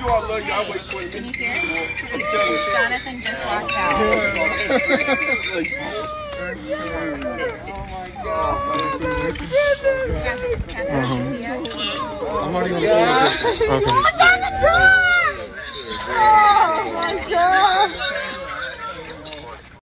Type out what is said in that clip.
you all love you, I wait 20 minutes. Can you hear? I'm telling you. Jonathan just walked out. oh my god. Uh-huh. I'm already on the phone with her. Okay. Oh,